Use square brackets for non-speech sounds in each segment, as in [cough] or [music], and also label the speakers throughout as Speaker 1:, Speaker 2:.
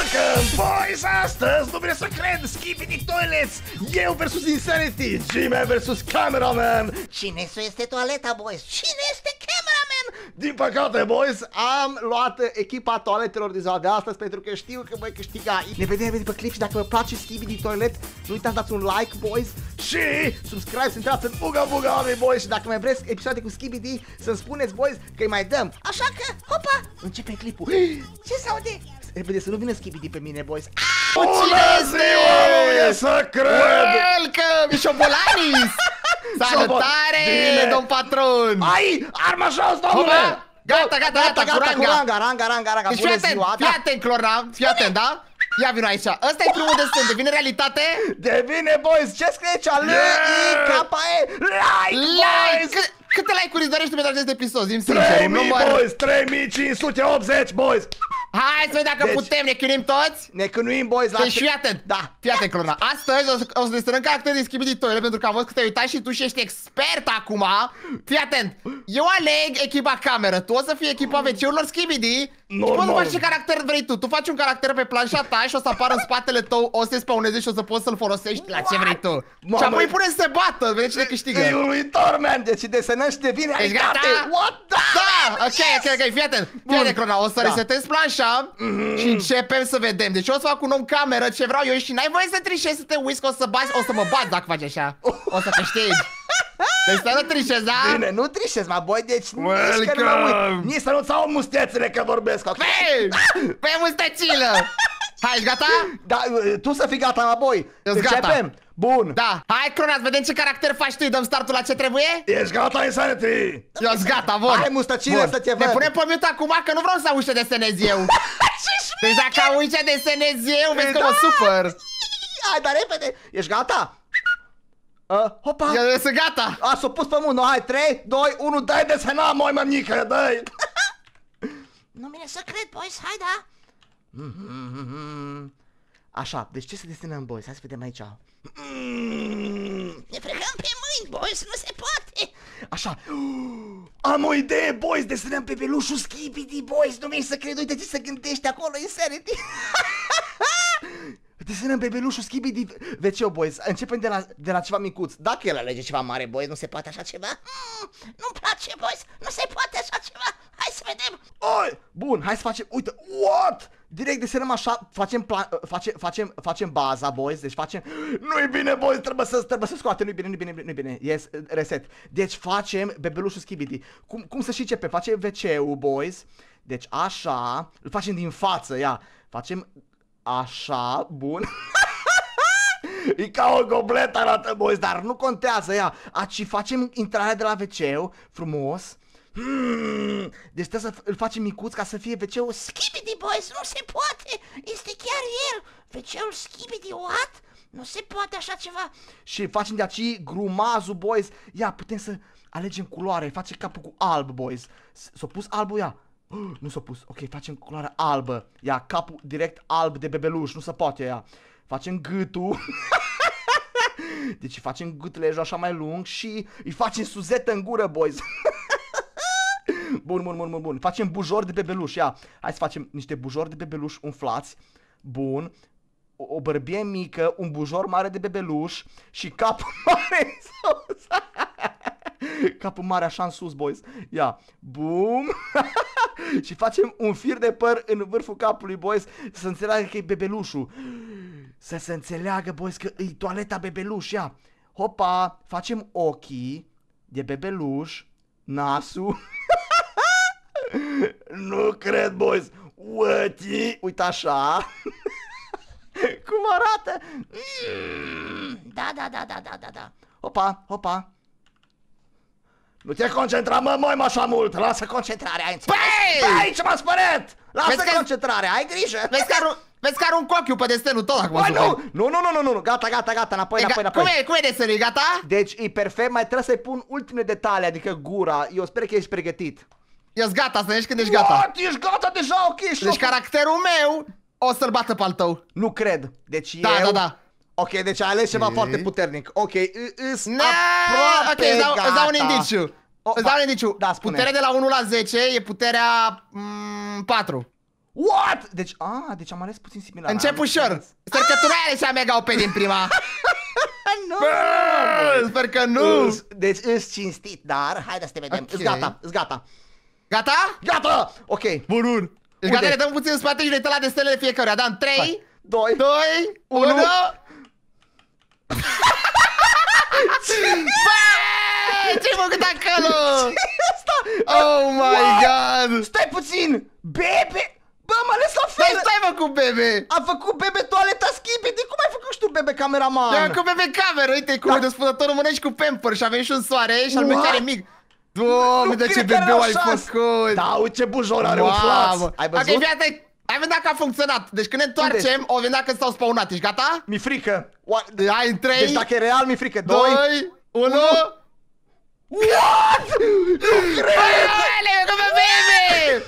Speaker 1: Welcome, boys! Astăzi, nu vreau să cred, Skippy Toilets! Eu versus Insanity, Jimmy versus Cameraman!
Speaker 2: Cine este toaleta, boys? Cine este cameraman?
Speaker 1: Din păcate, boys, am luat echipa toaletelor de ziua de astăzi pentru că știu că voi câștiga. Ne vedem pe clip și dacă vă place Skippy Toilet, nu uitați dați un like, boys, și subscribe să intrați în Uga Buga Army, boys, și dacă mai vreți episoade cu Skippy să-mi spuneți, boys, că îi mai dăm.
Speaker 2: Așa că, hopa,
Speaker 1: Începe clipul.
Speaker 2: ce se aude?
Speaker 1: Repede, să nu vină Skippy pe mine, boys.
Speaker 3: Cine este?
Speaker 1: Nu e să cred!
Speaker 3: Welcome, Șobolanis! [laughs] Salutare,
Speaker 1: Bine.
Speaker 3: domn patron!
Speaker 1: Ai, arma jos, domnule!
Speaker 3: Hopa! Gata, gata, gata, cu
Speaker 1: gata, cu
Speaker 3: ranga.
Speaker 1: ranga, ranga, ranga, ranga,
Speaker 3: Deci fii
Speaker 1: bună
Speaker 3: atent,
Speaker 1: ziua,
Speaker 3: fii
Speaker 1: da.
Speaker 3: atent, Clorna, fii atent, da? Ia vino aici. Ăsta e primul destin, devine realitate?
Speaker 1: Devine, boys, ce scrie aici? L, I, K, E, like,
Speaker 3: Like!
Speaker 1: boys!
Speaker 3: Câ- Câte like-uri îți dorești tu pentru acest episod? Zim sincer, un
Speaker 1: 3000,
Speaker 3: număr...
Speaker 1: boys, 3580, boys!
Speaker 3: Hai să vedem dacă
Speaker 1: Deci-
Speaker 3: putem, ne chinuim toți?
Speaker 1: Ne cânuim, boys, la...
Speaker 3: Deci fii atent,
Speaker 1: Da.
Speaker 3: fii atent, Clorna. Astăzi o să, o să destinăm caracter de Skibidi Toilet pentru că am văzut că te-ai uitat și tu și ești expert acum. Fii atent. Eu aleg echipa cameră, tu o să fii echipa WC-urilor Skibidi. Și poți să
Speaker 1: Normal.
Speaker 3: faci ce caracter vrei tu. Tu faci un caracter pe planșa ta și o să apară în spatele tău, o să te spawneze și o să poți să-l folosești la ce vrei tu.
Speaker 1: Mamă.
Speaker 3: Și apoi pune să se bată, vezi cine câștigă.
Speaker 1: E uluitor, man, deci desenăm și devine
Speaker 3: Ești
Speaker 1: realitate.
Speaker 3: gata?
Speaker 1: What the?
Speaker 3: Da! Ok, ok, ok, fii atent. Fii atent, Crona, o să
Speaker 1: Da. Mhm.
Speaker 3: resetez planșa și începem să vedem. Deci eu o să fac un om cameră ce vreau eu și n-ai voie să trișezi să te uiți că o să bați, o să mă bați dacă faci așa. O să câștigi. Deci să nu trișezi, da?
Speaker 1: Bine, nu trișezi, mă, boy, deci nici că nu mă
Speaker 3: Welcome.
Speaker 1: uit. Nici să nu-ți au mustețele că vorbesc, ok?
Speaker 3: Pe! Pe mustăcilă! Hai, ești gata?
Speaker 1: Da, tu să fii gata, mă, boy.
Speaker 3: Eu-s gata.
Speaker 1: Începem. Bun.
Speaker 3: Da. Hai, Cronaț, să vedem ce caracter faci tu, îi dăm startul la ce trebuie?
Speaker 1: Ești gata, Insanity?
Speaker 3: eu sunt gata, bun.
Speaker 1: Hai, mustăcile,
Speaker 3: Bun.
Speaker 1: să te
Speaker 3: Ne
Speaker 1: văd.
Speaker 3: punem pe mute acum, că nu vreau să auzi ce desenez eu. [laughs] Deci dacă auzi ce desenez eu, vezi că mă
Speaker 1: Da.
Speaker 3: supăr.
Speaker 1: Hai, dar repede. Ești gata? Uh, hopa.
Speaker 3: Eu sunt gata.
Speaker 1: A, s-o pus pe mână. Hai, 3, 2, 1, dai de sena, moi, mămică, dai. [laughs]
Speaker 2: Nu vine să cred, boys, hai, da? [laughs]
Speaker 1: Așa, deci ce să desenăm, boys? Hai să vedem aici.
Speaker 2: Ne fregăm pe mâini, boys, nu se poate.
Speaker 1: Așa. Am o idee, boys, desenăm pe pelușul Skibidi, boys. Nu mi să cred, uite ce se gândește acolo, Insanity. [laughs] Desenăm pe bebelușul Skibidi WC, boys. Începem de la, de la ceva micuț. Dacă el alege ceva mare, boys, nu se poate așa ceva.
Speaker 2: Mm, nu-mi place, boys, nu se poate așa ceva. Hai să vedem.
Speaker 1: Oi! Bun, hai să facem, uite, what? Direct desenăm așa, facem, plan, face, facem, facem baza, boys, deci facem Nu-i bine, boys, trebuie să, trebuie să scoate, nu-i bine, nu-i bine, nu-i bine, yes, reset Deci facem bebelușul Skibidi Cum, cum să și începe? Facem WC-ul, boys Deci așa, îl facem din față, ia Facem așa, bun E ca o gobletă arată, boys, dar nu contează, ia Aici facem intrarea de la wc frumos Hmm, deci trebuie să îl facem micuț ca să fie wc
Speaker 2: Skibidi, boys, nu se poate. Este chiar el. Veceul Skibidi, what? Nu se poate așa ceva.
Speaker 1: Și facem de aici grumazul, boys Ia, putem să alegem culoare Face capul cu alb, boys S- S-a pus albul, ia [gasps] Nu s-a pus, ok, facem culoare albă Ia, capul direct alb de bebeluș Nu se poate, ia Facem gâtul [laughs] Deci facem gâtele așa mai lung Și îi facem suzetă în gură, boys [laughs] Bun, bun, bun, bun, bun. Facem bujor de bebeluș, ia. Hai să facem niște bujori de bebeluș umflați. Bun. O, o bărbie mică, un bujor mare de bebeluș și capul [laughs] mare în sus. [laughs] capul mare așa în sus, boys. Ia. Bum. [laughs] și facem un fir de păr în vârful capului, boys, să înțeleagă că e bebelușul. Să se înțeleagă, boys, că e toaleta bebeluș, ia. Hopa, facem ochii de bebeluș, nasul. [laughs] Nu cred, boys. Uite, uite așa. Cum arată?
Speaker 2: Mm, da, da, da, da, da, da, da.
Speaker 1: Hopa, hopa. Nu te concentra, mă, moi, așa mult. Lasă concentrarea, ai înțeles?
Speaker 3: Băi!
Speaker 1: Băi, aici mă spăret! Lasă
Speaker 3: Vezi că-
Speaker 1: concentrarea, ai grijă!
Speaker 3: Vezi că, aru- vezi că arunc ochiul pe desenul tot acum.
Speaker 1: Băi,
Speaker 3: super.
Speaker 1: nu! Nu, nu, nu, nu, nu, gata, gata, gata, înapoi,
Speaker 3: E
Speaker 1: înapoi,
Speaker 3: ga-
Speaker 1: înapoi.
Speaker 3: cum, e, cum e desenul? E gata?
Speaker 1: Deci e perfect, mai trebuie să-i pun ultimele detalii, adică gura. Eu sper că ești pregătit.
Speaker 3: Eu sunt gata, să ești când ești gata.
Speaker 1: What? Ești gata deja, ok,
Speaker 3: Deci
Speaker 1: șoc.
Speaker 3: caracterul meu o să-l bată pe al tău.
Speaker 1: Nu cred. Deci
Speaker 3: Da,
Speaker 1: eu...
Speaker 3: da, da.
Speaker 1: Ok, deci ai ales ceva
Speaker 3: Ok.
Speaker 1: foarte puternic. Ok, î- îs
Speaker 3: Na,
Speaker 1: aproape
Speaker 3: ok, îți dau, îți dau un
Speaker 1: gata.
Speaker 3: indiciu.
Speaker 1: O,
Speaker 3: îți dau
Speaker 1: va-
Speaker 3: un indiciu.
Speaker 1: Da, spune.
Speaker 3: Puterea de la 1 la 10 e puterea mm, 4.
Speaker 1: What? Deci, a, deci am ales puțin similar.
Speaker 3: Încep
Speaker 1: Am
Speaker 3: ușor.
Speaker 1: înțeles.
Speaker 3: Sper că tu nu ai ales cea mega OP din prima. [laughs]
Speaker 1: nu!
Speaker 3: Bă, Sper că nu.
Speaker 1: Îs- Deci îs cinstit, dar haide să te vedem.
Speaker 3: Ok.
Speaker 1: Îs gata, îs gata.
Speaker 3: Gata?
Speaker 1: Gata! Ok.
Speaker 3: Bun, bun. Deci
Speaker 1: Unde?
Speaker 3: gata, ne dăm puțin în spate și ne uităm la destelele fiecăruia. Da, în 3,
Speaker 1: Hai. Doi.
Speaker 3: 2, 1.
Speaker 1: Unu.
Speaker 3: Bă, ce-ai făcut acolo?
Speaker 1: Asta!
Speaker 3: Oh my
Speaker 1: What?
Speaker 3: god!
Speaker 1: Stai puțin! Bebe! Bă, am ales la
Speaker 3: Dar
Speaker 1: fel!
Speaker 3: stai mă cu bebe!
Speaker 1: A făcut bebe toaleta schipidi! Cum ai făcut și tu, bebe cameraman?
Speaker 3: Eu cu bebe cameră, uite, cu
Speaker 1: Da.
Speaker 3: despădător românești cu pamper și avem și un soare și al meu
Speaker 1: What?
Speaker 3: chiar e mic. Doamne,
Speaker 1: Nu
Speaker 3: de ce
Speaker 1: cred că
Speaker 3: bebeu
Speaker 1: era
Speaker 3: ai
Speaker 1: o șansă.
Speaker 3: făcut!
Speaker 1: Da, uite ce bujor are un flaț! Ai văzut?
Speaker 3: Ok, fii atent. Hai vedea dacă a funcționat. Deci când ne întoarcem, o vedea când stau spawnat. Ești gata?
Speaker 1: Mi frică! Oa-
Speaker 3: Hai în 3,
Speaker 1: Deci dacă e real, mi frică.
Speaker 3: 2,
Speaker 1: Doi!
Speaker 3: 1...
Speaker 1: What? Nu cred!
Speaker 3: Băiale, cu bebe!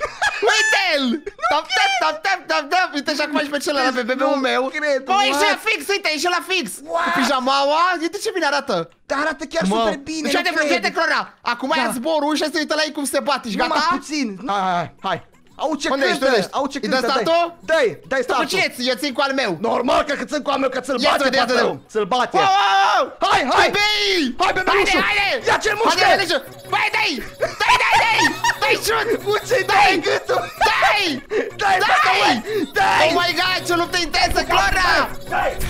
Speaker 3: Uite-l! Tap, tap, tap, tap, tap, tap! Uite și acum și pe celălalt, pe bebeul
Speaker 1: Nu
Speaker 3: meu.
Speaker 1: cred,
Speaker 3: Băi,
Speaker 1: what?
Speaker 3: și la fix, uite, e și la fix!
Speaker 1: What?
Speaker 3: Cu pijamaua, uite ce bine arată!
Speaker 1: Dar arată chiar
Speaker 3: Mă.
Speaker 1: super bine,
Speaker 3: Deci,
Speaker 1: nu
Speaker 3: uite,
Speaker 1: cred.
Speaker 3: uite, Clora! Acum
Speaker 1: Da.
Speaker 3: ia zborul și se uită la ei cum se bate. Ești
Speaker 1: Numai
Speaker 3: gata?
Speaker 1: puțin. Hai, hai, hai. Au ce
Speaker 3: Unde ești,
Speaker 1: cântă,
Speaker 3: unde ești?
Speaker 1: au ce
Speaker 3: Îi dă
Speaker 1: cântă, dai.
Speaker 3: startul?
Speaker 1: Dai, dai
Speaker 3: Tu cu
Speaker 1: startul.
Speaker 3: cine ți? Eu țin cu al meu.
Speaker 1: Normal că țin cu al meu, că ți-l
Speaker 3: Ia
Speaker 1: bate,
Speaker 3: să vedem, ia să
Speaker 1: patrău.
Speaker 3: vedem.
Speaker 1: Ți-l bate.
Speaker 3: Wow, wow, wow!
Speaker 1: Hai, hai!
Speaker 3: Băi!
Speaker 1: Hai, bebelușul!
Speaker 3: Haide, haide!
Speaker 1: Ia ce mușcă!
Speaker 3: Haide, haide, Băi, dai! Dai, dai, dai! Dai șut!
Speaker 1: Cu ce dai gâtul?
Speaker 3: Dai!
Speaker 1: Dai, basta,
Speaker 3: Dai!
Speaker 1: măi! Dai!
Speaker 3: Oh my god, ce luptă intensă, Clora!
Speaker 1: Dai! [laughs]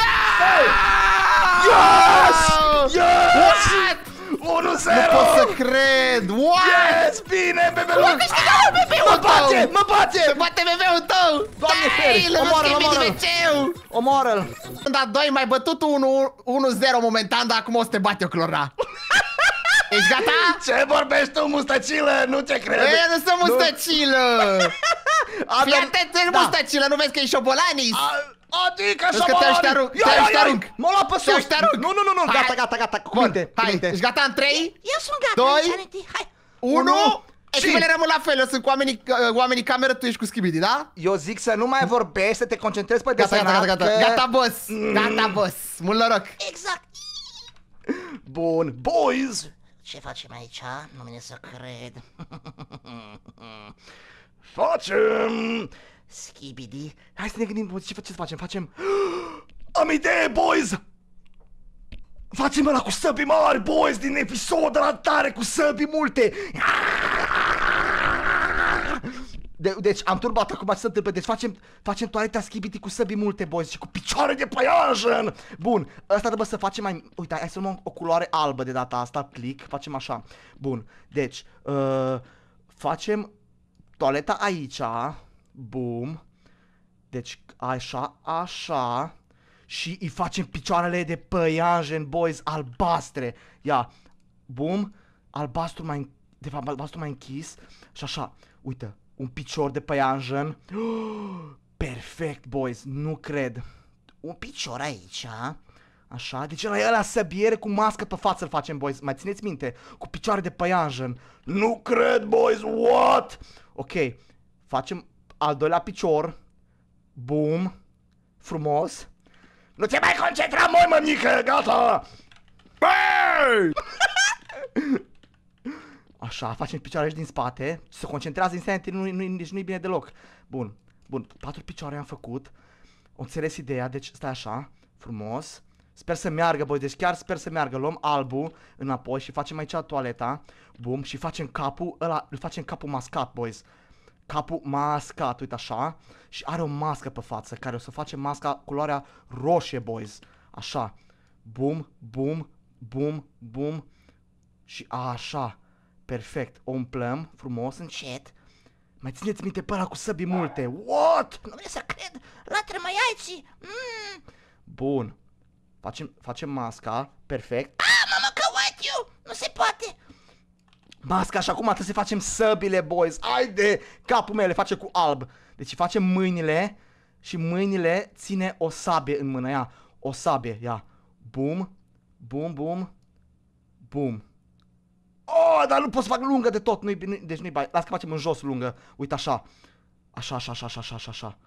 Speaker 3: Yes!
Speaker 1: Yes!
Speaker 3: What?
Speaker 1: 1-0!
Speaker 3: Nu pot să cred! What?
Speaker 1: Yes! Bine, bebeluș!
Speaker 3: Am câștigat bebeul
Speaker 1: Mă bate!
Speaker 3: tău!
Speaker 1: Mă bate!
Speaker 3: Se bate bebeul tău!
Speaker 1: Doamne
Speaker 3: Dai,
Speaker 1: feri!
Speaker 3: le
Speaker 1: Omoară-l,
Speaker 3: văd
Speaker 1: omoară-l.
Speaker 3: din wc
Speaker 1: Omoară-l!
Speaker 3: Da, doi, mai bătut 1-0 momentan, dar acum o să te bate o Clora. [laughs] Ești gata?
Speaker 1: Ce vorbești tu, mustăcilă? Nu te cred!
Speaker 3: Ei, nu sunt mustăcilă! [laughs]
Speaker 1: Adam-
Speaker 3: Fii atent, nu
Speaker 1: Da.
Speaker 3: mustăcilă, nu vezi că e șobolanis?
Speaker 1: A- Adică
Speaker 3: Vezi
Speaker 1: așa
Speaker 3: că te-aș
Speaker 1: mă
Speaker 3: te arunc,
Speaker 1: Ia,
Speaker 3: te-aș
Speaker 1: ia,
Speaker 3: te
Speaker 1: ia,
Speaker 3: arunc.
Speaker 1: Mă lua pe
Speaker 3: Te-aș
Speaker 1: sus
Speaker 3: te arunc.
Speaker 1: Nu, nu, nu, nu,
Speaker 3: Hai.
Speaker 1: gata, gata, gata
Speaker 3: Bun,
Speaker 1: Cuvinte,
Speaker 3: hai,
Speaker 1: cuvinte
Speaker 3: ești gata în 3,
Speaker 2: Eu sunt gata,
Speaker 3: Doi.
Speaker 2: Insanity, hai!
Speaker 3: 1,
Speaker 1: Unu.
Speaker 3: Echipele rămân la fel, eu sunt cu oamenii, uh, oamenii cameră, tu ești cu Skibidi, da?
Speaker 1: Eu zic să nu mai vorbești, să te concentrezi pe
Speaker 3: Gata, gata,
Speaker 1: desenat
Speaker 3: gata, gata,
Speaker 1: că-
Speaker 3: gata, boss, gata, boss, mult noroc.
Speaker 2: Exact!
Speaker 1: Bun, boys
Speaker 2: Ce facem aici? Nu vine să cred. [laughs]
Speaker 1: Facem
Speaker 2: Skibidi,
Speaker 1: Hai să ne gândim, ce, ce să facem? Facem [gasps] Am idee, boys! Facem ăla cu săbi mari, boys, din episod ăla tare, cu săbi multe. De, deci am turbat acum ce se întâmplă. Deci facem, facem toaleta schibiti cu săbi multe, boys Și cu picioare de paianjen Bun, ăsta trebuie să facem mai Uite, hai să luăm o culoare albă de data asta Click, facem așa. Bun, deci uh, Facem toaleta aici Bum Deci așa, așa Și îi facem picioarele de păianjen, boys, albastre Ia, bum Albastru mai, de fapt, albastru mai închis Și așa, uite Un picior de păianjen [gasps] Perfect, boys, nu cred
Speaker 2: un picior aici,
Speaker 1: Așa, deci ăla e ăla săbiere cu mască pe față îl facem, boys. Mai țineți minte? Cu picioare de păianjen. Nu cred, boys, what? Ok, facem al doilea picior. Boom. Frumos. Nu te mai concentra, moi, mămică, gata! Băi! [laughs] Așa, facem picioare și din spate. Se concentrează instant, nu, nu, nici nu-i bine deloc. Bun, bun, patru picioare am făcut. O înțeles ideea, deci stai așa, frumos. Sper să meargă, băi, deci chiar sper să meargă. Luăm albul înapoi și facem aici toaleta. Bum, și facem capul, ăla, îl facem capul mascat, boys. Capul mascat, uite așa. Și are o mască pe față, care o să facem masca culoarea roșie, boys. Așa. Bum, bum, bum, bum. Și așa. Perfect. O umplăm frumos, încet. Mai țineți minte pe ăla cu săbii multe. What?
Speaker 2: nu vine să cred, latră mai aici! Mm.
Speaker 1: Bun. Facem, facem masca, perfect.
Speaker 2: Ah, mama, că what you? Nu se poate!
Speaker 1: Masca și acum trebuie să facem săbile, boys. Haide! Capul meu le face cu alb. Deci facem mâinile și mâinile ține o sabie în mână. Ia, o sabie, ia. Bum, bum, bum, bum. Oh, dar nu pot să fac lungă de tot. Nu-i, nu deci nu-i bai. Las că facem în jos lungă. Uite așa. Așa, așa, așa, așa, așa, așa, așa.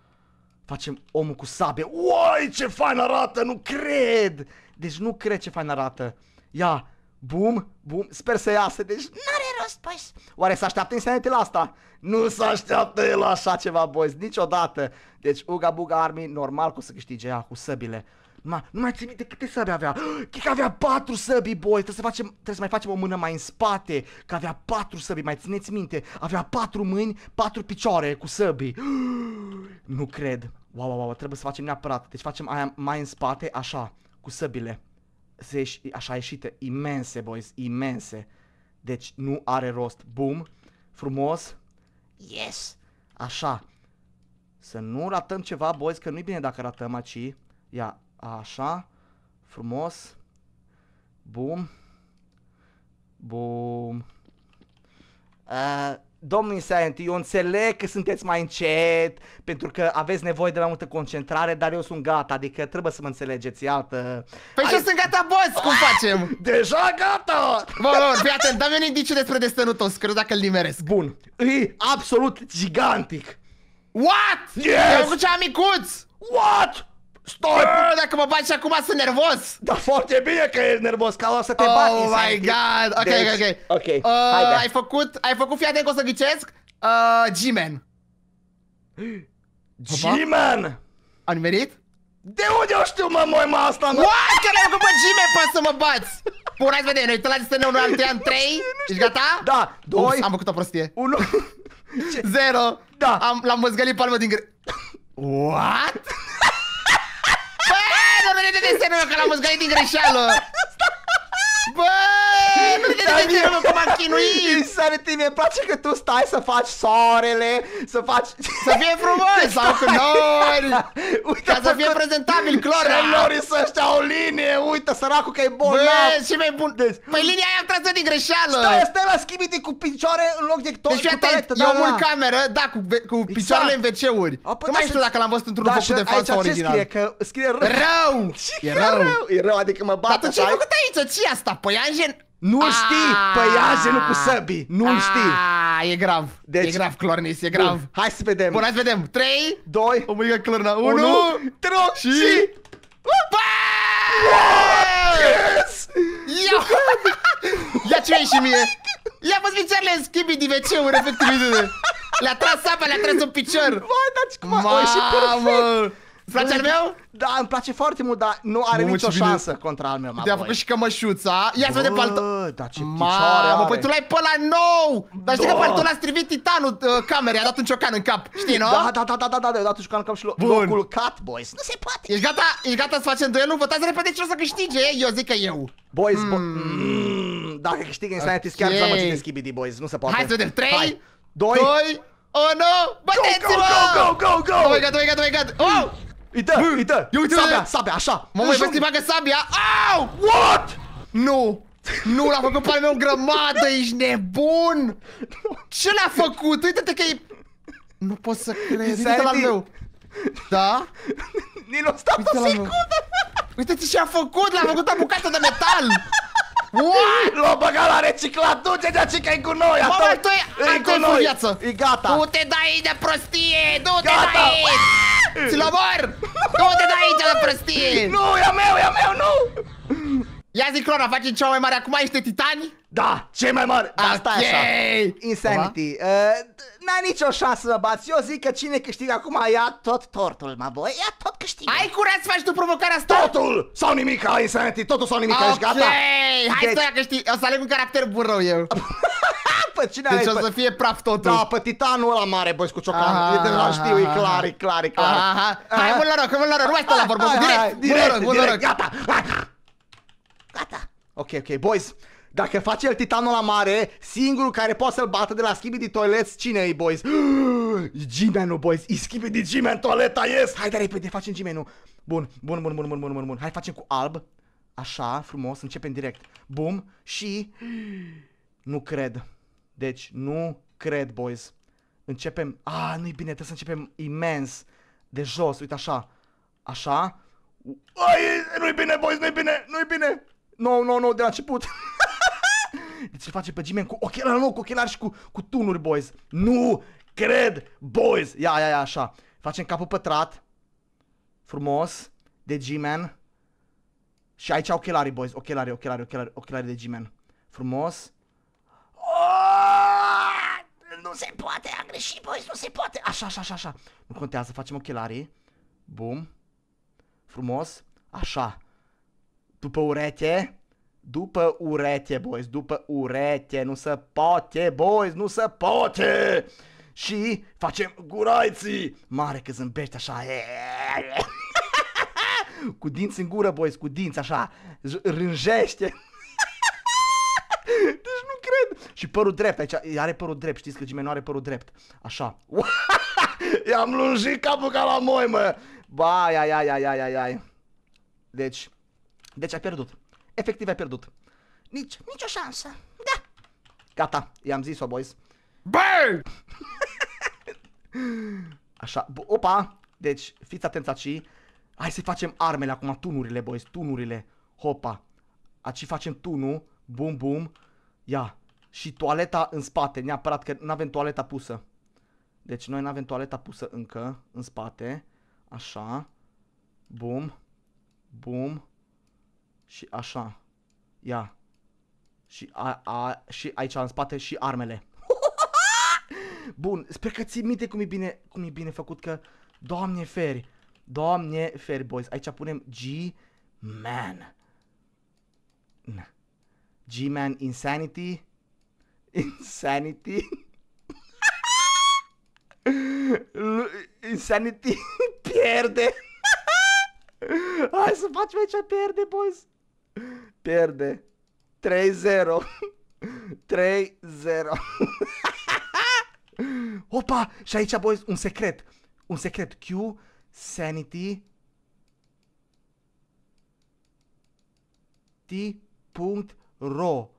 Speaker 1: Facem omul cu sabie. Uai, ce fain arată, nu cred! Deci nu cred ce fain arată. Ia, Bum, bum, sper să iasă, deci
Speaker 2: N-are rost, boys.
Speaker 1: Oare se așteaptă Insanity la asta? Nu se așteaptă el la așa ceva, boys, niciodată. Deci Uga Buga Army, normal că o să câștige ea cu săbile. Ma, nu mai țin minte câte săbi avea. [gasps] Cred că avea patru săbi, boys. Trebuie să, facem, trebuie să mai facem o mână mai în spate. Că avea patru săbi, mai țineți minte. Avea patru mâini, patru picioare cu săbi. [gasps] Nu cred. Wow, wow, wow, trebuie să facem neapărat. Deci facem aia mai în spate, așa, cu săbile. Se ieși, așa ieșite, imense, boys, imense. Deci nu are rost. Bum, frumos,
Speaker 2: Yes.
Speaker 1: așa. Să nu ratăm ceva, boys, că nu-i bine dacă ratăm aici. Ia, așa, frumos. Bum. Bum. Uh, domnul Insanity, eu înțeleg că sunteți mai încet, pentru că aveți nevoie de mai multă concentrare, dar eu sunt gata, adică trebuie să mă înțelegeți, iată.
Speaker 3: Păi și eu sunt gata, boss, cum facem?
Speaker 1: Deja gata!
Speaker 3: Bă, bă, fii atent, dă-mi un indiciu despre destinul tău, să cred dacă îl nimeresc.
Speaker 1: Bun, e absolut gigantic.
Speaker 3: What?
Speaker 1: Yes!
Speaker 3: Eu cu cea micuț!
Speaker 1: What? Stai!
Speaker 3: Bă, dacă mă bagi acum sunt nervos!
Speaker 1: Da, foarte bine că ești nervos, că o să te
Speaker 3: Oh
Speaker 1: bagi.
Speaker 3: my
Speaker 1: Insanity.
Speaker 3: god! Ok,
Speaker 1: Deci,
Speaker 3: ok, ok.
Speaker 1: Ok,
Speaker 3: Uh,
Speaker 1: haide.
Speaker 3: ai făcut, ai făcut, fii atent că o să ghicesc. Uh, G-Man. [gasps]
Speaker 1: G-Man!
Speaker 3: A nimerit?
Speaker 1: De unde eu știu, mă, moi, mă, asta, mă?
Speaker 3: What? Că l-ai făcut pe G-Man, poți să mă bați! Bun, hai să vedem, ne uităm la desenul 1 al 3 an 3. Ești gata?
Speaker 1: Da, doi,
Speaker 3: Ups, am făcut o prostie.
Speaker 1: unu. [laughs] Ce?
Speaker 3: Zero.
Speaker 1: Da.
Speaker 3: Am, l-am măzgălit palmă din gre... What? [laughs] Bă, nu râde de desenul meu, că l-am măzgălit din greșeală. Bă, nu râde de desenul meu, că m-am chinuit. [laughs]
Speaker 1: Insanity, mi-e place că tu stai să faci soarele, să faci...
Speaker 3: Să fie frumos, [laughs] sau cu nori. [laughs]
Speaker 1: Uite,
Speaker 3: Ca să
Speaker 1: a
Speaker 3: fie
Speaker 1: făcut-
Speaker 3: prezentabil, Clora.
Speaker 1: Și norii să ăștia o linie, uite, săracul că e bolnav.
Speaker 3: Bă, și mai bun.
Speaker 1: Deci-
Speaker 3: Păi linia aia am tras din greșeală.
Speaker 1: Stai, stai la schimite cu picioare în loc de tot
Speaker 3: Deci fii
Speaker 1: cu
Speaker 3: atent,
Speaker 1: toaletă,
Speaker 3: eu
Speaker 1: da,
Speaker 3: mult
Speaker 1: da.
Speaker 3: cameră, da, cu, ve- cu picioarele în WC-uri.
Speaker 1: A, păi
Speaker 3: Nu
Speaker 1: da,
Speaker 3: mai
Speaker 1: și-
Speaker 3: știu dacă l-am văzut într-un
Speaker 1: Da,
Speaker 3: făcut
Speaker 1: și
Speaker 3: de fan
Speaker 1: aici
Speaker 3: sau
Speaker 1: ce
Speaker 3: original.
Speaker 1: scrie? Că scrie rău.
Speaker 3: Rău!
Speaker 1: Și
Speaker 3: E
Speaker 1: e
Speaker 3: rău!
Speaker 1: rău. E rău, adică mă
Speaker 3: Dar
Speaker 1: bat
Speaker 3: tu ce ai
Speaker 1: așa.
Speaker 3: făcut aici? ce asta? Păianjen?
Speaker 1: Nu știi, păianjenul cu săbii, nu-l știi.
Speaker 3: Ah, e grav.
Speaker 1: Deci-
Speaker 3: E grav, Clornis, e grav.
Speaker 1: Bun, Hai să vedem.
Speaker 3: Bun, hai să vedem. 3,
Speaker 1: Doi,
Speaker 3: Oh my god, Clorna. 1,
Speaker 1: unu, trei
Speaker 3: și...
Speaker 1: și... Yes!
Speaker 3: Ia! Ia ce și mie! Ia vă picioarele în schimbi din WC-uri, efectiv. Le-a tras apa, le-a tras un picior.
Speaker 1: Vai, dar ce cum a... O, și perfect.
Speaker 3: Mamă! Îți place al meu?
Speaker 1: Da, îmi place foarte mult, dar nu are
Speaker 3: Mamă,
Speaker 1: nicio
Speaker 3: ce bine.
Speaker 1: șansă contra al meu, mă,
Speaker 3: Te-a
Speaker 1: boy.
Speaker 3: făcut și cămășuța. Ia să vedem pe altă...
Speaker 1: Bă, dar ce picioare
Speaker 3: Mamă,
Speaker 1: are.
Speaker 3: păi tu l-ai pe la nou! Dar știi că
Speaker 1: Da.
Speaker 3: pe altul l-a strivit titanul uh, camerei, a dat un ciocan în cap. Știi, nu?
Speaker 1: Da, da, da, da, da, da, da, dat și cam și lo-
Speaker 3: Bun.
Speaker 1: locul cat, boys.
Speaker 2: Nu se poate.
Speaker 3: Ești gata? Ești gata să facem duelul? Votați repede ce o să câștige? Eu zic că eu.
Speaker 1: Boys, bo- mm, dacă câștigă Insanity, chiar
Speaker 3: Ok.
Speaker 1: dezamăgit de Skibidi, boys, nu se poate.
Speaker 3: Hai să vedem. 3,
Speaker 1: Hai. Doi,
Speaker 3: 2, 1, băteți-mă!
Speaker 1: go, go, go, go, go!
Speaker 3: Oh my god, oh my god, oh my god! Oh!
Speaker 1: Îi dă, îi dă,
Speaker 3: Ia uite,
Speaker 1: sabia,
Speaker 3: uite.
Speaker 1: sabia, așa.
Speaker 3: Mă, mai vezi bagă sabia? Au!
Speaker 1: What?
Speaker 3: Nu! Nu, l-a făcut pe al meu grămadă, ești nebun! Ce l-a făcut? Uite-te că e... Nu pot să cred, uite-te la al
Speaker 1: Insanity.
Speaker 3: meu! Da?
Speaker 1: Nici nu stat
Speaker 3: Uite
Speaker 1: o
Speaker 3: la meu.
Speaker 1: secundă.
Speaker 3: Uite-te ce a făcut! L-a făcut o bucată de metal! What?
Speaker 1: L-a băgat la reciclat, du-te de aici că e cu noi,
Speaker 3: Mă,
Speaker 1: a
Speaker 3: mă,
Speaker 1: tău-
Speaker 3: tu ai-
Speaker 1: e
Speaker 3: ai
Speaker 1: cu
Speaker 3: tu
Speaker 1: noi.
Speaker 3: viață.
Speaker 1: E gata.
Speaker 3: Du-te de aici de prostie! Du-te de
Speaker 1: Gata.
Speaker 3: aici! Ți-l omor! Du-te de aici de prostie!
Speaker 1: Nu, e a meu, e a meu, nu!
Speaker 3: Ia zi, Clora, facem cea mai mare acum, ești titani?
Speaker 1: Da, ce mai mare. Da, stai
Speaker 3: Ok.
Speaker 1: așa. Insanity, uh, n-ai nicio șansă să mă bați. Eu zic că cine câștigă acum ia tot tortul, mă boi.
Speaker 2: Ea tot câștigă.
Speaker 3: Ai curaj să faci tu provocarea asta?
Speaker 1: Totul sau nimic, Insanity, totul sau nimic,
Speaker 3: Ok,
Speaker 1: ești gata?
Speaker 3: hai
Speaker 1: Deci-
Speaker 3: să ia că știi, o să aleg un caracter bun rău eu. [laughs]
Speaker 1: Pe cine
Speaker 3: Deci
Speaker 1: alegi?
Speaker 3: o
Speaker 1: Pe-
Speaker 3: să fie praf totul.
Speaker 1: Da, pe titanul ăla mare, boys, cu ciocan.
Speaker 3: Aha,
Speaker 1: E de la știu, e
Speaker 3: aha,
Speaker 1: clar,
Speaker 3: aha.
Speaker 1: e clar, e clar.
Speaker 3: Aha, hai, mult noroc, mult noroc, nu mai stai la vorbă,
Speaker 1: Hai, hai, hai,
Speaker 3: direct, mult noroc, mult
Speaker 1: direct,
Speaker 3: noroc.
Speaker 1: gata. Hai.
Speaker 2: Gata.
Speaker 1: Ok, ok, boys. Dacă face el titanul la mare, singurul care poate să-l bată de la Skibidi Toilets, cine e, boys? [gasps] G-Man-ul, boys. E Skibidi G-Man toaleta, yes! Hai de repede, facem G-Man-ul. Bun, bun, bun, bun, bun, bun, bun, bun. Hai facem cu alb. Așa, frumos, începem direct. Bum, și... [gasps] Nu cred. Deci, nu cred, boys. Începem... Ah, nu-i bine, trebuie să începem imens. De jos, uite așa. Așa. Ai, nu-i bine, boys, nu-i bine, nu-i bine. Nu, no, nu, no, nu, no, de la început. [laughs] deci îl face pe Jimen cu ochelari, nu, cu ochelari și cu, cu tunuri, boys. Nu cred, boys. Ia, ia, ia, așa. Facem capul pătrat. Frumos. De G-Man. Și aici ochelarii, boys. Ochelari, ochelari, ochelari, ochelari de G-Man. Frumos. Oh!
Speaker 2: Nu se poate, am greșit, boys, nu se poate.
Speaker 1: Așa, așa, așa, așa. Nu contează, facem ochelarii. Bum. Frumos. Așa. După urete. După urete, boys. După urete. Nu se poate, boys. Nu se poate. Și facem guraiții. Mare că zâmbește așa. [laughs] cu dinți în gură, boys. Cu dinți așa. J- Rânjește. [laughs] Deci nu cred. Și părul drept, aici are părul drept, știți că Jimmy nu are părul drept. Așa. [laughs] I-am lungit capul ca la moi, mă. Ba, ai, ai, ai, ai, ai, ai. Deci, deci ai pierdut. Efectiv ai pierdut.
Speaker 2: Nici, nici o șansă. Da.
Speaker 1: Gata, i-am zis-o, boys.
Speaker 3: Bă! [laughs]
Speaker 1: Așa, b- opa, deci fiți atenți aici. Hai să facem armele acum, tunurile, boys, tunurile. Hopa. Aici facem tunul, bum, bum. Ia. Și toaleta în spate, neapărat că nu avem toaleta pusă. Deci noi nu avem toaleta pusă încă, în spate. Așa. Bum. Bum. Și așa. Ia. Și, a, a, și aici în spate și armele. [laughs] Bun, sper că ții minte cum e bine, cum e bine făcut că... Doamne feri! Doamne feri, boys! Aici punem G-Man. N. G-Man Insanity. Insanity. Lu- [laughs] Insanity [laughs] pierde. Hai să facem aici pierde, boys. Pierde. 3-0. 3-0. Opa! Și aici, boys, un secret. Un secret. Q, sanity, t.ro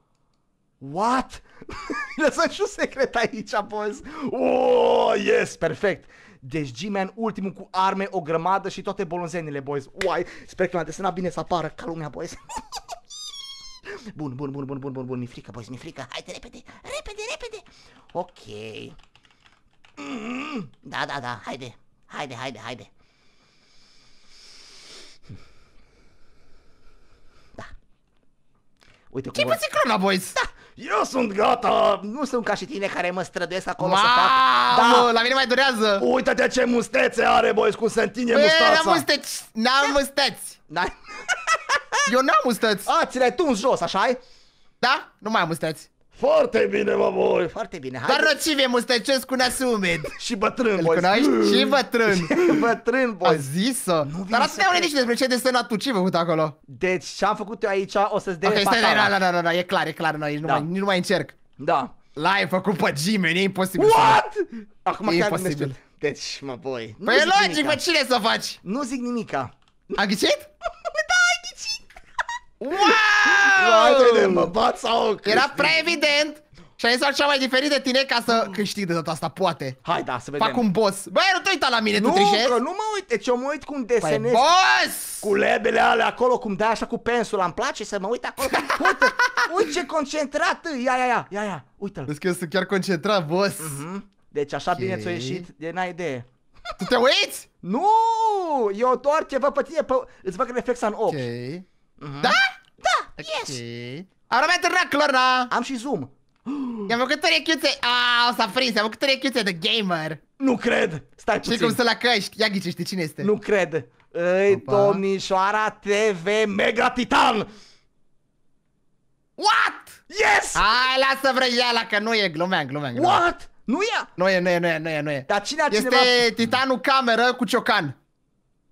Speaker 1: What? [laughs] Lăsăm și un secret aici, boys. Oh, yes, perfect. Deci G-Man ultimul cu arme, o grămadă și toate bolonzenile, boys. Uai, sper că l-am desenat bine să apară ca lumea, boys. [laughs] bun, bun, bun, bun, bun, bun, bun, mi frică, boys, mi frică.
Speaker 2: Haide, repede, repede, repede.
Speaker 1: Ok.
Speaker 2: Da, da, da, haide. Haide, haide, haide.
Speaker 1: Uite
Speaker 3: Ce
Speaker 1: cum
Speaker 3: faci clona, boys? Da.
Speaker 1: Eu sunt gata! Nu sunt ca și tine care mă străduiesc acolo să fac...
Speaker 3: Mamă,
Speaker 1: Da!
Speaker 3: la mine mai durează.
Speaker 1: Uite-te ce mustețe are, boys, cum se întinde
Speaker 3: Bă,
Speaker 1: mustața!
Speaker 3: n-am mustăți, n-am mustăți. [laughs]
Speaker 1: N-ai-
Speaker 3: Eu n-am mustăți.
Speaker 1: A, ți le-ai tuns jos, așa -i?
Speaker 3: Da? Nu mai am mustăți.
Speaker 1: Foarte bine, mă, boy!
Speaker 2: Foarte bine,
Speaker 3: Doar
Speaker 2: haide.
Speaker 3: nocive mustăcios cu nas umed.
Speaker 1: Și bătrân,
Speaker 3: Îl
Speaker 1: boys!
Speaker 3: cunoști? Și bătrân. [laughs]
Speaker 1: bătrân,
Speaker 3: A
Speaker 1: boys!
Speaker 3: zis-o.
Speaker 1: vine
Speaker 3: Dar
Speaker 1: să
Speaker 3: asta ne-au
Speaker 1: cred.
Speaker 3: și despre ce desenat tu, ce ai făcut acolo?
Speaker 1: Deci, ce am făcut eu aici, o să-ți dea
Speaker 3: Ok, stai,
Speaker 1: fatala.
Speaker 3: da, da, da, da, da, e clar, e clar, noi, nu,
Speaker 1: Da.
Speaker 3: mai, nu mai încerc.
Speaker 1: Da.
Speaker 3: L-ai făcut pe Gmail, e imposibil să
Speaker 1: What? Acum
Speaker 3: E
Speaker 1: chiar
Speaker 3: imposibil.
Speaker 1: gândește Deci, mă, boy... nu
Speaker 3: Păi e
Speaker 1: zic
Speaker 3: logic,
Speaker 1: nimica.
Speaker 3: mă, cine să faci?
Speaker 1: Nu zic nimica.
Speaker 3: A ghicit?
Speaker 1: Da, ai ghicit!
Speaker 3: Wow!
Speaker 1: Haide, mă, bat sau...
Speaker 3: Era prea evident și ai zis cea mai diferit de tine ca să câștig de data asta, poate.
Speaker 1: Hai, da, să vedem.
Speaker 3: Fac un boss. Băi, nu te uita la mine,
Speaker 1: Nu,
Speaker 3: tu trișezi?
Speaker 1: că nu mă uit, deci eu mă uit cum
Speaker 3: Păi,
Speaker 1: desenezi
Speaker 3: boss!
Speaker 1: cu lebele alea acolo, cum dai așa cu pensula, îmi place să mă uit acolo. [laughs] Uite, uite ce concentrat, e. ia, ia, ia, ia, ia, uite-l.
Speaker 3: Vezi că eu sunt chiar concentrat, boss.
Speaker 1: Mhm. Deci așa bine ți-a ieșit, de n-ai idee.
Speaker 3: Tu te uiți?
Speaker 1: Nu, eu doar ce văd pe tine, pe... îți fac reflexa în ochi.
Speaker 3: Ok.
Speaker 1: Mhm.
Speaker 3: Da?
Speaker 2: Da,
Speaker 3: Ok.
Speaker 2: yes.
Speaker 3: Am mai târnat clorna.
Speaker 1: Am și zoom. [gasps]
Speaker 3: I-am făcut urechiuțe. A, o s-a prins. Am făcut urechiuțe de gamer.
Speaker 1: Nu cred, stai
Speaker 3: Știi
Speaker 1: puțin.
Speaker 3: cum sunt la căști? Ia ghicește cine este.
Speaker 1: Nu cred. Îi,
Speaker 3: Opa.
Speaker 1: domnișoara TV Mega Titan.
Speaker 3: What?
Speaker 1: Yes!
Speaker 3: Hai, lasă vrăjeala că nu e, glumeam, glumeam, glumeam.
Speaker 1: What? Nu ia?
Speaker 3: Nu e, nu e, nu e, nu e, nu e.
Speaker 1: Dar cine a
Speaker 3: Este
Speaker 1: cineva...
Speaker 3: titanul cameră cu ciocan.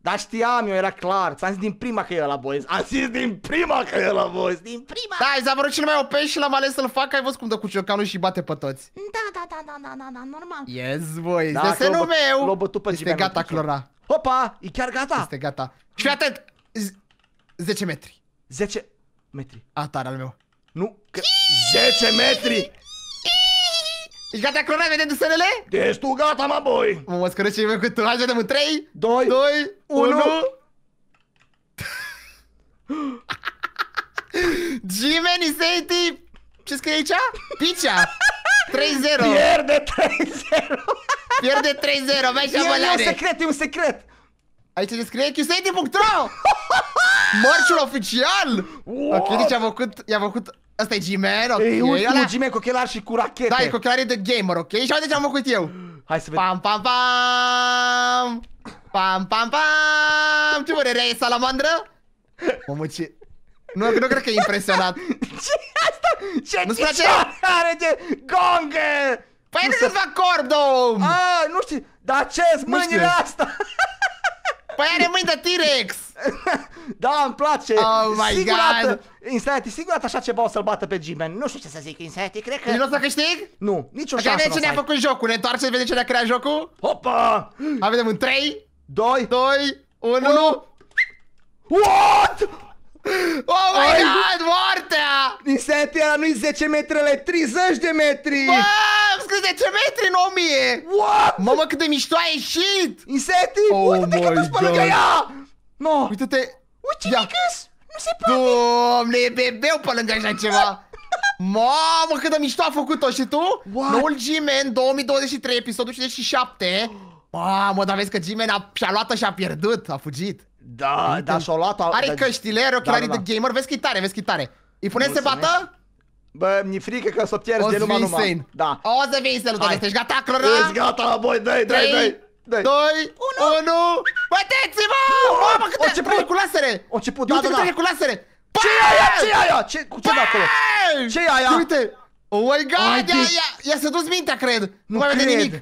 Speaker 1: Dar știam eu, era clar. Ți-am zis din prima că e la boys. Am zis din prima că e la boys.
Speaker 2: Din prima.
Speaker 3: Da, i s-a părut cel mai OP și l-am ales să-l fac, ai văzut cum dă cu ciocanul și bate pe toți.
Speaker 2: Da, da, da, da, da, da, da, normal.
Speaker 3: Yes, boys,
Speaker 1: Da,
Speaker 3: desenul
Speaker 1: că l-a bă-
Speaker 3: meu
Speaker 1: l-a bătut pe
Speaker 3: este
Speaker 1: Gibeanu
Speaker 3: gata,
Speaker 1: Piche.
Speaker 3: Clora.
Speaker 1: Hopa, e chiar gata.
Speaker 3: Este gata. Și fii atent, Z- 10 metri.
Speaker 1: 10 metri.
Speaker 3: A, tare al meu.
Speaker 1: Nu, că... 10 metri!
Speaker 3: Ești gata, Clora, vedem desenele?
Speaker 1: Deci tu gata, mă, boy!
Speaker 3: Mă mă scără ce ai făcut tu. Hai, vedem în 3,
Speaker 1: Doi,
Speaker 3: 2, 1.
Speaker 1: unu.
Speaker 3: G-Man Insanity Ce scrie aici? Picea [laughs] 3-0
Speaker 1: Pierde 3-0! [laughs]
Speaker 3: Pierde 3-0 Mai și
Speaker 1: E, e un
Speaker 3: amălare
Speaker 1: secret, e un secret!
Speaker 3: Aici ce scrie Qsati.ro [laughs] Mărciul oficial!
Speaker 1: What?
Speaker 3: Ok, deci am făcut, i-am făcut... Asta e G-Man, ok.
Speaker 1: E ultimul
Speaker 3: ăla-
Speaker 1: G-Man cu ochelari și cu rachete.
Speaker 3: Da, e cochelarie de gamer, ok? Și uite ce am făcut eu.
Speaker 1: Hai să vedem.
Speaker 3: Pam, pam, pam! Pam, pam, pam! Ce părere ai, salamandră? Mamă, ce... Nu, nu cred că e impresionat. [laughs]
Speaker 1: Ce asta? Ce
Speaker 3: Nu-ți
Speaker 1: ce-
Speaker 3: place?
Speaker 1: ce are de gong?
Speaker 3: Păi
Speaker 1: Nu
Speaker 3: nu
Speaker 1: se-
Speaker 3: să fac cordom!
Speaker 1: A, nu știu, dar ce mâinile
Speaker 3: știu.
Speaker 1: asta?
Speaker 3: Păi are mâini de T-Rex! [laughs]
Speaker 1: Da, îmi place.
Speaker 3: Oh my
Speaker 1: sigur
Speaker 3: God.
Speaker 1: dată, Insanity, sigur dată așa ceva o să-l bată pe G-Man. Nu știu ce să zic, Insanity, cred că...
Speaker 3: Deci nu o să câștig?
Speaker 1: Nu, nicio
Speaker 3: Ok,
Speaker 1: șansă
Speaker 3: vedem
Speaker 1: nu o
Speaker 3: cine
Speaker 1: să
Speaker 3: a
Speaker 1: ai.
Speaker 3: făcut jocul. Ne întoarcem, vedem cine a creat jocul.
Speaker 1: Hopa!
Speaker 3: Hai, vedem în 3,
Speaker 1: Doi.
Speaker 3: 2, 1...
Speaker 1: Unu. What?
Speaker 3: Oh my
Speaker 1: Ai.
Speaker 3: god, moartea!
Speaker 1: Insanity ăla nu-i 10 metri, ăla e 30 de metri!
Speaker 3: Bă, am scris 10 metri în 1000!
Speaker 1: What?
Speaker 3: Mamă, cât de mișto a ieșit!
Speaker 1: Insanity,
Speaker 3: Oh
Speaker 1: uite-te că
Speaker 3: my
Speaker 1: tu-ți pe lângă
Speaker 3: God.
Speaker 1: ea! No!
Speaker 3: Uite-te!
Speaker 2: Uite,
Speaker 3: Ia.
Speaker 2: micăs, nu se poate.
Speaker 3: Doamne, e bebeu pe lângă așa ceva! [laughs] Mamă, cât de mișto a făcut-o și tu?
Speaker 1: What?
Speaker 3: Noul G-Man 2023, episodul 57 Mamă, dar vezi că G-Man a, și-a luat-o și a pierdut, a fugit
Speaker 1: Da, da, și-o luat
Speaker 3: Are
Speaker 1: da,
Speaker 3: căștile, are ochelarii
Speaker 1: da, da.
Speaker 3: de gamer, vezi chitare, vezi chitare Îi punem să se
Speaker 1: Mulțumesc.
Speaker 3: bată?
Speaker 1: Bă, mi-e frică că o să pierzi
Speaker 3: O
Speaker 1: de
Speaker 3: să
Speaker 1: numai
Speaker 3: fii
Speaker 1: numai.
Speaker 3: insane
Speaker 1: Da.
Speaker 3: O să fii insane,
Speaker 1: Hai.
Speaker 3: Ești gata, Clora?
Speaker 1: Ești gata, boi, dai, dai, dai.
Speaker 3: 3, 2,
Speaker 1: dai.
Speaker 3: 1 Băteți-vă! Mamă, cât
Speaker 1: O
Speaker 3: de
Speaker 1: început.
Speaker 3: trage cu lasere!
Speaker 1: O început,
Speaker 3: Ia
Speaker 1: da,
Speaker 3: uite
Speaker 1: da,
Speaker 3: cât
Speaker 1: da.
Speaker 3: trage cu lasere!
Speaker 1: Ce e aia? Ce e aia? Ce, cu ce de acolo?
Speaker 3: Bam!
Speaker 1: Ce e aia?
Speaker 3: Uite! Oh my god,
Speaker 1: Ai,
Speaker 3: ia,
Speaker 1: de-
Speaker 3: ia, ia să dus mintea, cred! Nu,
Speaker 1: Nu
Speaker 3: mai vede
Speaker 1: cred.
Speaker 3: nimic!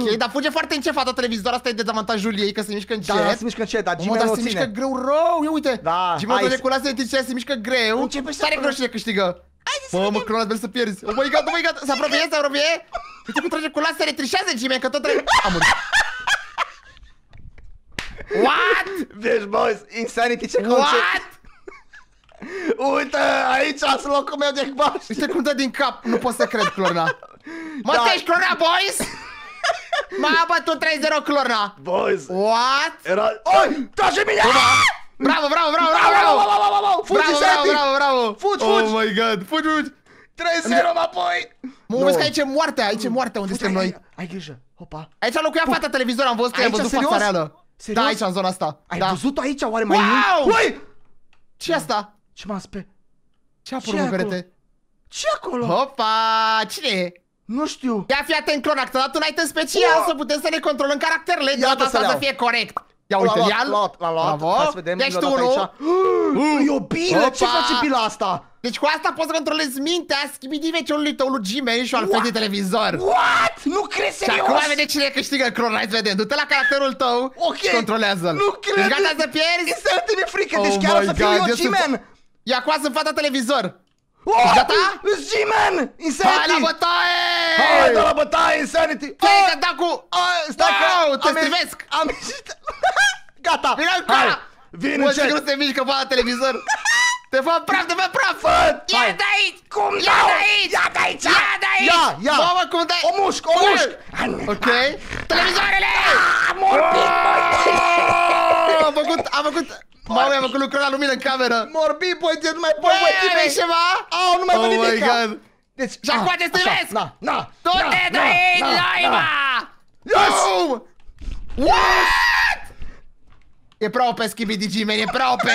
Speaker 3: Ok, dar fuge foarte încet fata televizor, asta e dezavantajul ei, că se mișcă încet.
Speaker 1: Da, se mișcă încet, dar
Speaker 3: Mamă,
Speaker 1: Jimmy
Speaker 3: dar
Speaker 1: nu
Speaker 3: se
Speaker 1: o
Speaker 3: mișcă
Speaker 1: ține.
Speaker 3: greu rău, ia uite!
Speaker 1: Da,
Speaker 3: Jimmy
Speaker 1: hai
Speaker 3: trage
Speaker 1: să-
Speaker 3: cu lasere în timp ce se mișcă greu.
Speaker 2: Începe să
Speaker 3: Tare
Speaker 2: vedem.
Speaker 3: greu cine câștigă.
Speaker 2: Haideți să
Speaker 3: Mamă,
Speaker 2: vedem.
Speaker 3: Clona, trebuie să pierzi. Oh my god, oh my god, se apropie, se apropie. Uite cum trage cu lasere, trișează Jimmy, că tot trage... Am murit. What?
Speaker 1: Deci, boys, Insanity ce concept.
Speaker 3: What?
Speaker 1: Uite, aici sunt locul meu de baști.
Speaker 3: Uite cum dă din cap, nu pot să cred, Clorna. Mă,
Speaker 1: Da.
Speaker 3: da. ești Clorna, boys? M-a bătut 3-0 Clorna.
Speaker 1: Boys,
Speaker 3: What?
Speaker 1: era... Oi, trage mine!
Speaker 3: Bravo, bravo, bravo, bravo,
Speaker 1: Bravo,
Speaker 3: bravo!
Speaker 1: bravo, bravo, bravo! Fugi,
Speaker 3: Bravo, bravo,
Speaker 1: Insanity!
Speaker 3: bravo, bravo!
Speaker 1: Fugi,
Speaker 3: Oh
Speaker 1: fugi!
Speaker 3: my god, fugi, fugi!
Speaker 1: 3-0 înapoi!
Speaker 3: Mă,
Speaker 1: Nu.
Speaker 3: vezi că aici e moartea, aici e moartea unde
Speaker 1: Uite,
Speaker 3: suntem
Speaker 1: ai,
Speaker 3: noi.
Speaker 1: ai, ai grijă, hopa.
Speaker 3: Aici locuia fata televizor, am văzut că am
Speaker 1: Aici,
Speaker 3: văzut
Speaker 1: serios?
Speaker 3: fața reală.
Speaker 1: Serios?
Speaker 3: Da, aici, în zona asta.
Speaker 1: Ai
Speaker 3: da.
Speaker 1: văzut aici oare mai
Speaker 3: Wow!
Speaker 1: mult? Ui!
Speaker 3: ce asta?
Speaker 1: Ce m-a spre...
Speaker 3: Ce a
Speaker 1: Ce
Speaker 3: apărut în
Speaker 1: acolo?
Speaker 3: perete?
Speaker 1: ce acolo?
Speaker 3: Hopa! Cine e?
Speaker 1: Nu știu.
Speaker 3: Ia fi atent, Clona, că ți-a dat un item special
Speaker 1: Wow!
Speaker 3: să putem să ne controlăm caracterele. De
Speaker 1: Ia
Speaker 3: data
Speaker 1: dă să
Speaker 3: asta să
Speaker 1: le
Speaker 3: fie corect. Ia
Speaker 1: L-a
Speaker 3: uite,
Speaker 1: luat,
Speaker 3: ia
Speaker 1: l-a luat, l-a luat.
Speaker 3: Bravo.
Speaker 1: Hai să vedem.
Speaker 3: Ești
Speaker 1: l-a dat
Speaker 3: unul.
Speaker 1: aici. E o bilă, ce
Speaker 3: Opa!
Speaker 1: face bila asta?
Speaker 3: Deci cu asta poți să controlezi mintea schimidiveciului tău lui Gmail și al
Speaker 1: What?
Speaker 3: fetei televizor.
Speaker 1: What? Nu crezi
Speaker 3: Și
Speaker 1: serios?
Speaker 3: acum vede cine câștigă Clona, hai să vedem. Du-te la caracterul tău
Speaker 1: Ok.
Speaker 3: și controlează-l.
Speaker 1: Nu cred.
Speaker 3: Ești gata să pierzi?
Speaker 1: Este mi frică,
Speaker 3: Oh
Speaker 1: deci chiar o
Speaker 3: my
Speaker 1: să fiu
Speaker 3: God,
Speaker 1: eu
Speaker 3: eu sunt-
Speaker 1: G-Man.
Speaker 3: Ia coasă în fata televizor.
Speaker 1: Oh,
Speaker 3: gata?
Speaker 1: Ești G-Man!
Speaker 3: Hai la
Speaker 1: Insanity!
Speaker 3: bătaie!
Speaker 1: Hai, dă la bătaie, Insanity!
Speaker 3: Hai
Speaker 1: Oh!
Speaker 3: că da cu...
Speaker 1: Ah, Stai
Speaker 3: Wow,
Speaker 1: că
Speaker 3: te
Speaker 1: am ieșit-
Speaker 3: strivesc!
Speaker 1: Am ieșit... [laughs] Gata!
Speaker 3: Vino
Speaker 1: Hai!
Speaker 3: încă!
Speaker 1: Vin
Speaker 3: Mă, zic că nu
Speaker 1: încet!
Speaker 3: se mișcă fata televizor. [laughs] Te fac praf, te fac praf!
Speaker 1: Fă!
Speaker 3: Ia
Speaker 1: Hai!
Speaker 3: de aici!
Speaker 1: Cum
Speaker 3: Ia
Speaker 1: dau?
Speaker 3: de aici!
Speaker 1: Ia de aici!
Speaker 3: Ia de aici!
Speaker 1: Ia, ia!
Speaker 3: Mamă, cum dai?
Speaker 1: O mușc, o mușc!
Speaker 3: Ok. Televizoarele!
Speaker 1: Am morbit,
Speaker 3: Oh, Am făcut, am făcut... Mamă, am făcut lucruri la lumină în cameră.
Speaker 1: Morbit, băi, de nu mai pot,
Speaker 3: Băi,
Speaker 1: băi,
Speaker 3: aveți
Speaker 1: G-Man!
Speaker 3: ceva?
Speaker 1: Au, nu mai văd
Speaker 3: Oh my
Speaker 1: nimic!
Speaker 3: God.
Speaker 1: Deci,
Speaker 3: Și acum
Speaker 1: ah,
Speaker 3: te
Speaker 1: așa,
Speaker 3: strivesc!
Speaker 1: Na, na,
Speaker 3: Du-te
Speaker 1: na,
Speaker 3: de aici,
Speaker 1: na, na,
Speaker 3: naiba!
Speaker 1: na. Yes!
Speaker 3: Boom! What? E prea OP Skibidi G-Man, e prea [laughs] OP!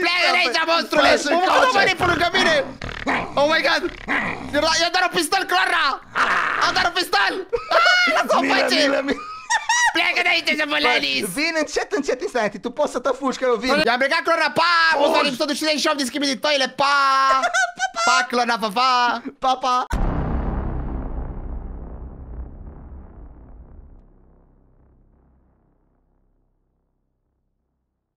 Speaker 3: Pleacă de aici, monstrule!
Speaker 1: Pleacă,
Speaker 3: Mă, mă,
Speaker 1: calce.
Speaker 3: mă, mă, lângă mine! Oh my god! Eu doar un pistol, Clara! Am doar un pistol! Ah, Lasă-o în
Speaker 1: Mine,
Speaker 3: pace!
Speaker 1: mine, mine.
Speaker 3: Pleacă de aici, Zăbălenis!
Speaker 1: Vin încet, încet, Insanity, tu poți să te fugi, că eu vin.
Speaker 3: I-am plecat, Clara, pa! Vă
Speaker 1: Fugi.
Speaker 3: episodul 68 din Skibidi Toile, pa! Pa, Clara, [laughs] pa, pa!
Speaker 1: Pa, pa!